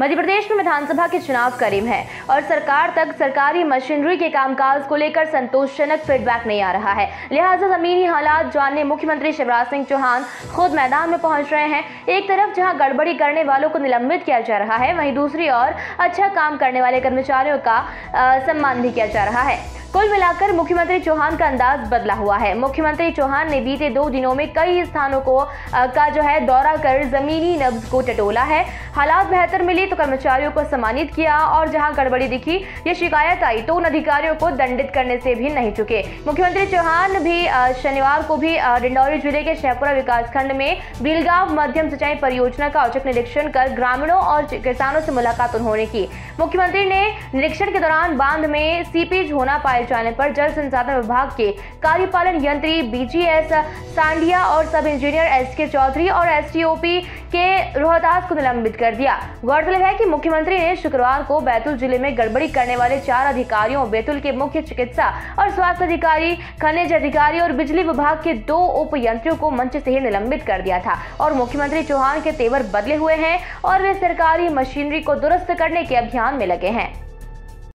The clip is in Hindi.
मध्य प्रदेश में विधानसभा के चुनाव करीब है और सरकार तक सरकारी मशीनरी के कामकाज को लेकर संतोषजनक फीडबैक नहीं आ रहा है। लिहाजा जमीनी हालात जानने मुख्यमंत्री शिवराज सिंह चौहान खुद मैदान में पहुँच रहे हैं। एक तरफ़ जहाँ गड़बड़ी करने वालों को निलंबित किया जा रहा है, वहीं दूसरी ओर अच्छा काम करने वाले कर्मचारियों का सम्मान भी किया जा रहा है। कुल मिलाकर मुख्यमंत्री चौहान का अंदाज बदला हुआ है। मुख्यमंत्री चौहान ने बीते दो दिनों में कई स्थानों को का जो है दौरा कर जमीनी नब्ज को टटोला है। हालात बेहतर मिली तो कर्मचारियों को सम्मानित किया और जहाँ गड़बड़ी दिखी, ये शिकायत आई तो उन अधिकारियों को दंडित करने से भी नहीं चुके। मुख्यमंत्री चौहान भी शनिवार को भी डिंडौरी ज़िले के शहपुरा विकास खंड में बिलगांव मध्यम सिंचाई परियोजना का औचक निरीक्षण कर ग्रामीणों और किसानों से मुलाकात उन्होंने की। मुख्यमंत्री ने निरीक्षण के दौरान बाँध में सीपेज होना पाए जाने पर जल संसाधन विभाग के कार्यपालन यंत्री बीजीएस सांडिया और सब इंजीनियर एस के चौधरी और एसटीओपी के रोहतास को निलंबित कर दिया। गौरतलब है कि मुख्यमंत्री ने शुक्रवार को बैतूल ज़िले में गड़बड़ी करने वाले चार अधिकारियों, बैतूल के मुख्य चिकित्सा और स्वास्थ्य अधिकारी, खनिज अधिकारी और बिजली विभाग के दो उप यंत्रियों को मंच से ही निलंबित कर दिया था और मुख्यमंत्री चौहान के तेवर बदले हुए हैं और वे सरकारी मशीनरी को दुरुस्त करने के अभियान में लगे हैं।